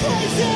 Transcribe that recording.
place